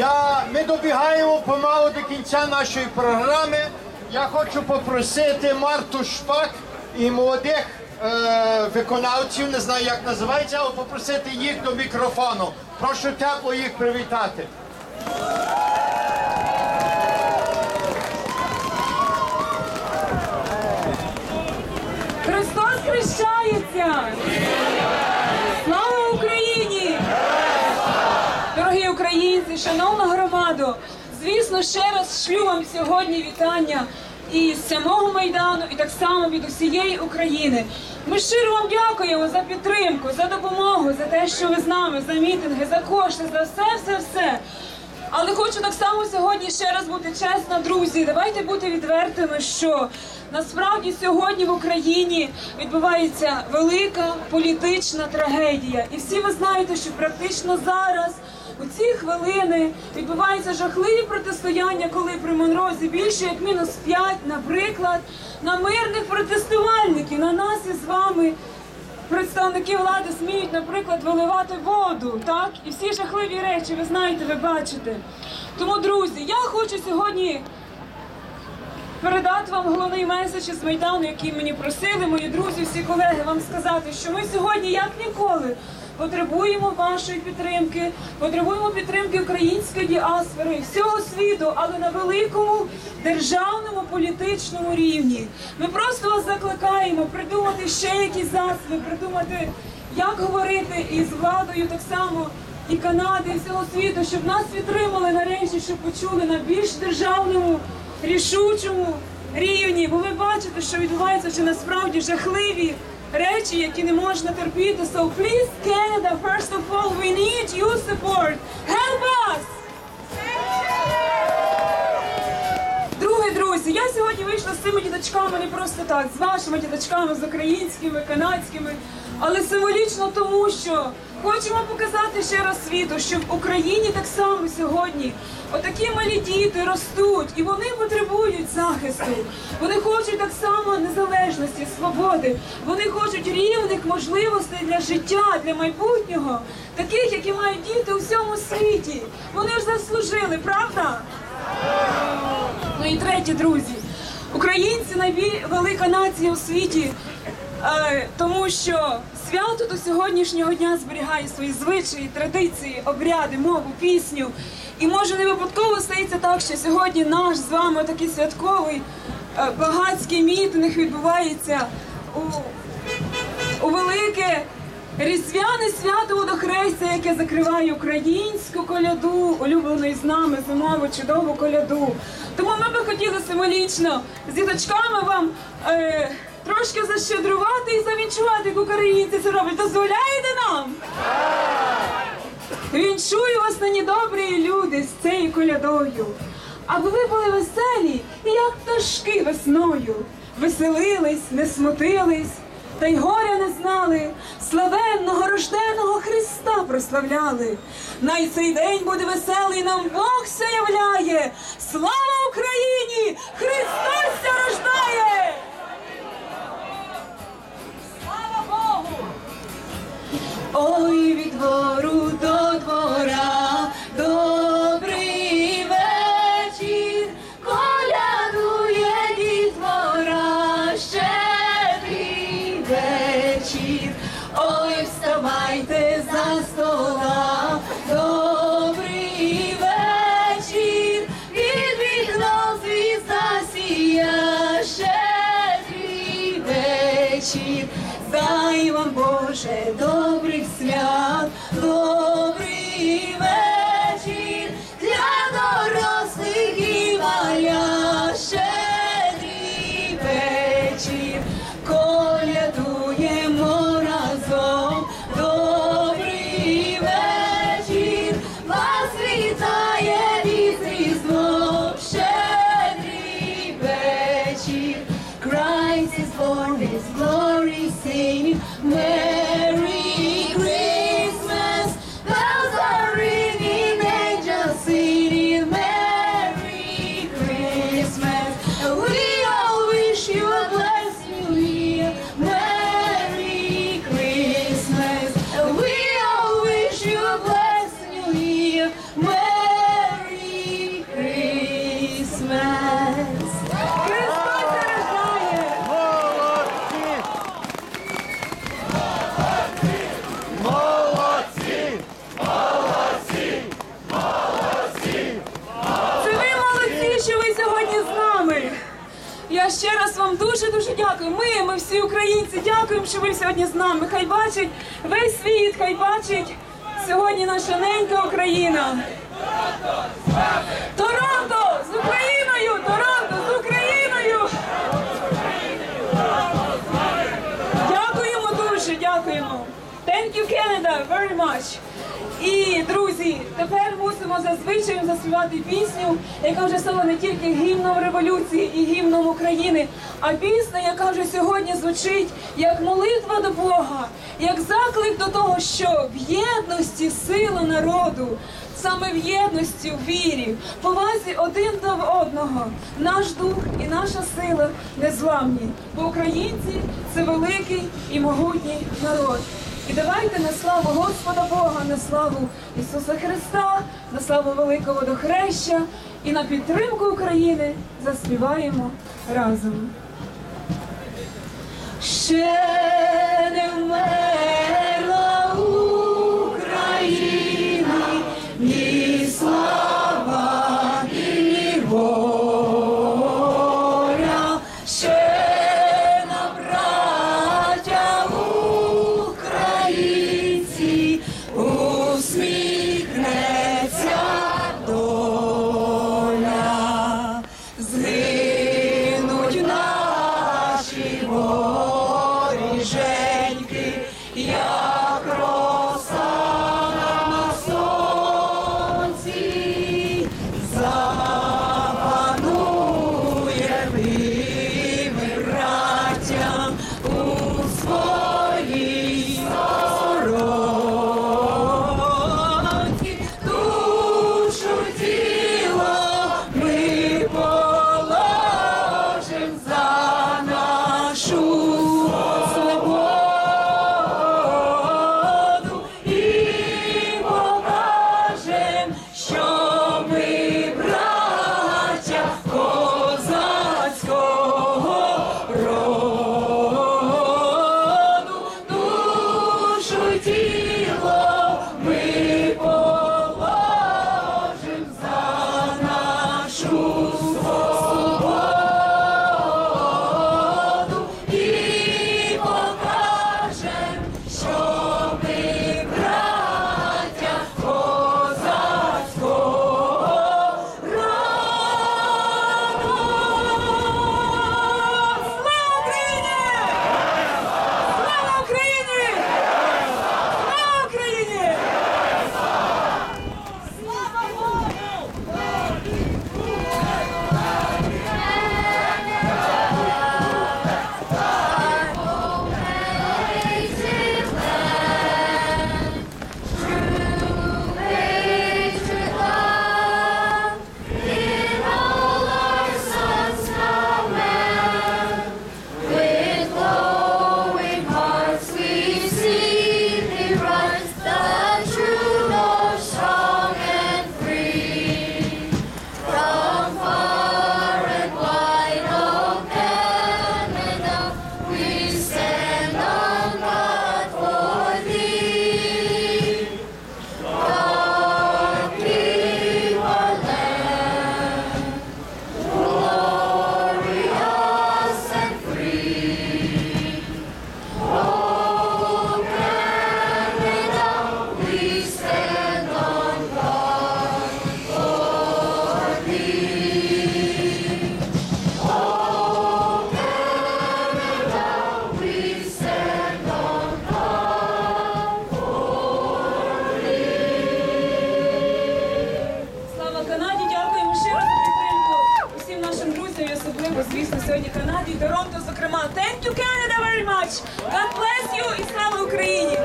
Я, ми добігаємо помалу до кінця нашої програми. Я хочу попросити Марту Шпак і молодих е, виконавців, не знаю як називається, але попросити їх до мікрофону. Прошу тепло їх привітати. Христос хрещається! Слава Україні! Дорогі українці, шановна громаду! Звісно, ще раз шлю вам сьогодні вітання і з самого майдану, і так само від усієї України. Ми щиро вам дякуємо за підтримку, за допомогу, за те, що ви з нами, за мітинги, за кошти, за все, все, все. Але хочу так само сьогодні ще раз бути чесна, друзі. Давайте бути відвертими, що насправді сьогодні в Україні відбувається велика політична трагедія. І всі ви знаєте, що практично зараз. У ці хвилини відбуваються жахливі протистояння, коли при Монрозі більше як мінус 5, наприклад, на мирних протестувальників, на нас із вами представники влади сміють, наприклад, виливати воду, так? І всі жахливі речі, ви знаєте, ви бачите. Тому, друзі, я хочу сьогодні передати вам головний меседж із Майдану, який мені просили, мої друзі, всі колеги, вам сказати, що ми сьогодні, як ніколи, потребуємо вашої підтримки, потребуємо підтримки української діаспори, всього світу, але на великому державному політичному рівні. Ми просто вас закликаємо придумати ще якісь засоби, придумати, як говорити із владою так само. І Канади, і всього світу, щоб нас підтримали нарешті, щоб почули на більш державному рішучому рівні, бо ви бачите, що відбувається, що насправді жахливі речі, які не можна терпіти. So please, Canada, first of all, we need your support. Help us! Друзі, я сьогодні вийшла з цими діточками не просто так, з вашими діточками, з українськими, канадськими, але символічно тому, що хочемо показати ще раз світу, що в Україні так само сьогодні отакі малі діти ростуть, і вони потребують захисту. Вони хочуть так само незалежності, свободи. Вони хочуть рівних можливостей для життя, для майбутнього, таких, які мають діти у всьому світі. Вони ж заслужили, правда? Ну і третє, друзі, українці найвелика нація у світі, е, тому що свято до сьогоднішнього дня зберігає свої звичаї, традиції, обряди, мову, пісню. І може не випадково стається так, що сьогодні наш з вами такий святковий е, багатський мітинг відбувається у, у велике Різдвяне свято водохрестя, яке закриває українську коляду, улюбленої з нами зимову чудову коляду. Тому ми би хотіли символічно з діточками вам е, трошки защедрувати і завінчувати, як українці це роблять. Дозволяєте нам? Вінчую вас нині добрі люди з цією колядою. Аби ви були веселі, як пташки весною, веселились, не смутились, та й горя не знали, славенного рожденого Христа прославляли. Най цей день буде веселий, нам Бог все являє. Слава Україні! Христос ся рождає! Слава Богу! Ой, від двору Yeah. Вам дуже дуже дякую. Ми, ми всі українці, дякуємо, що ви сьогодні з нами. Хай бачить весь світ, хай бачить сьогодні наша ненька Україна. Торонто з Україною! Торонто з Україною! Дякуємо дуже, дякуємо. Thank you, Canada, very much. І, друзі, тепер мусимо зазвичай заспівати пісню, яка вже стала не тільки гімном революції і гімном України, а пісня, яка вже сьогодні звучить як молитва до Бога, як заклик до того, що в єдності сила народу, саме в єдності, в вірі, повазі один до одного, наш дух і наша сила незламні. Бо українці це великий і могутній народ. І давайте на славу Господа Бога, на славу Ісуса Христа, на славу Великого Дохреща і на підтримку України заспіваємо разом. Ще не вмерла Канаді, Торонто, зокрема. Thank you, Canada, very much! God bless you і слава Україні!